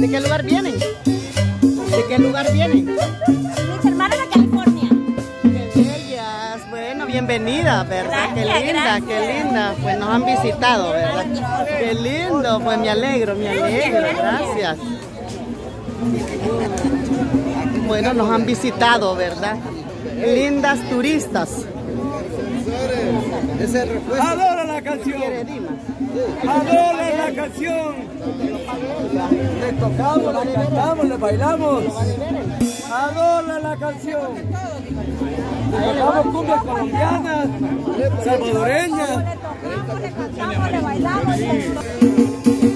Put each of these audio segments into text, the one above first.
¿De qué lugar vienen? ¿De qué lugar vienen? Mis hermanas de California. Qué bellas. Bueno, bienvenida, ¿verdad? Qué linda, qué linda. Pues nos han visitado, ¿verdad? Qué lindo, pues me alegro, me alegro. Gracias. Bueno, nos han visitado, ¿verdad? Lindas turistas. Adoro la canción. Adora la canción. Le tocamos, le cantamos, le bailamos. Adora la canción. Le tocamos cumbias colombianas, salvadoreñas. Le cantamos, le bailamos.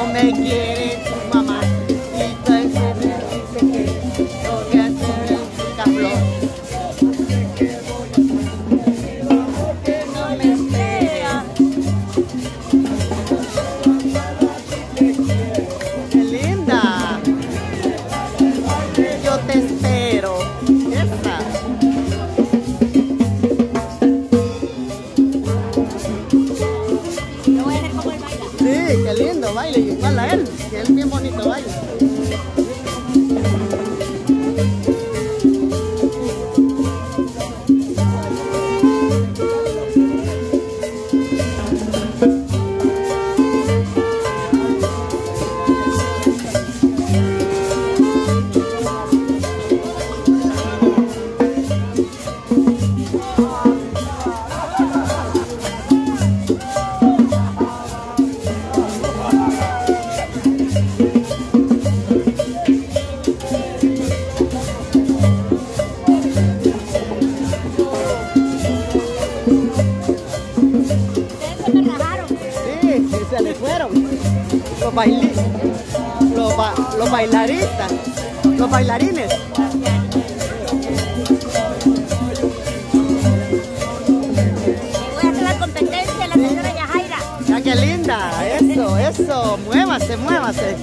No me quiere mamá y tú ese dice que lo no me espera. Qué linda. Yo te espero. Esta. Qué lindo baile, Lain. Bailarines. Voy a hacer la competencia la señora Yajaira. Ya qué linda, eso, eso, muévase, muévase.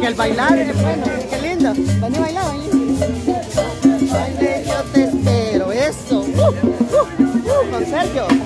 Que el bailar es bueno, qué lindo. Vení a bailar, vení. Baile, yo te espero, eso. Uh, uh, uh, con Sergio.